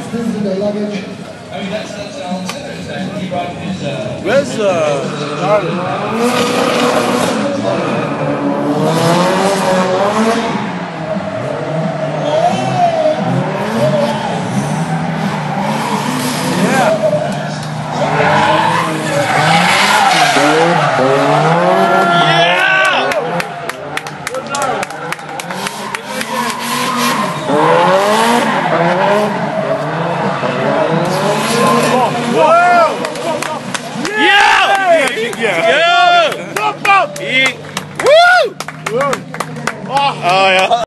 This is the luggage. I mean, that's, that's He brought his... Uh, Where's uh, Yeah. Woo! Oh, oh yeah.